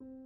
you